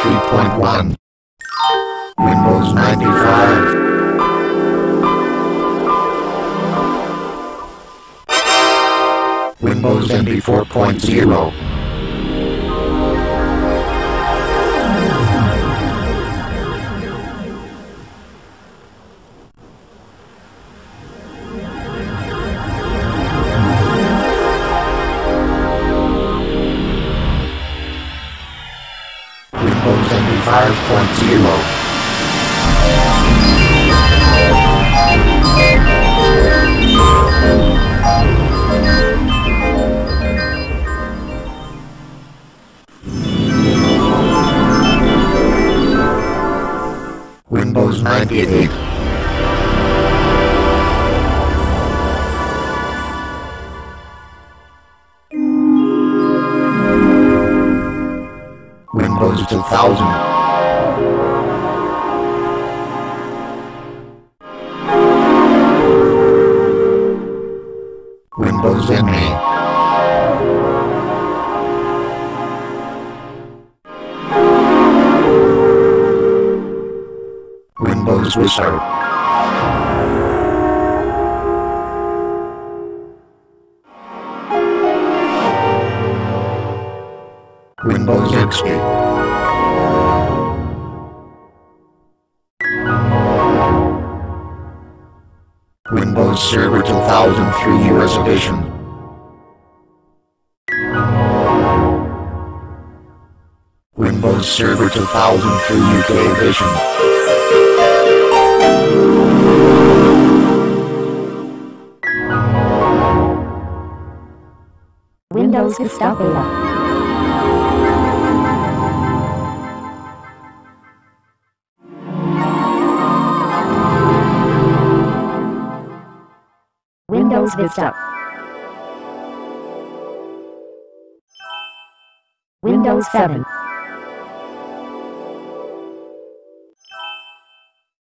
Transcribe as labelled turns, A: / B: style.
A: 3.1 Windows 95 Windows NT 4.0 Windows NT 5.0 Windows 98 Windows 2000 Windows ME Windows Vista Windows XP Windows Server 2003 US Edition Windows Server 2003 UK Edition
B: Windows Vista. Windows Vista. Windows 7.